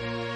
Bye.